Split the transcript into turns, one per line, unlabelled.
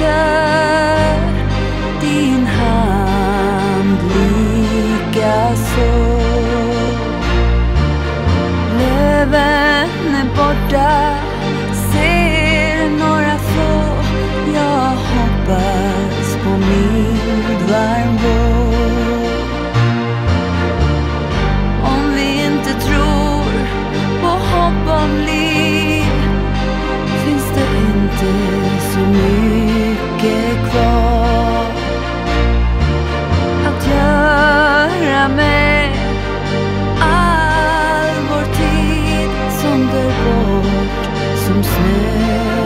där din hand likaså. Löven är borta some snails.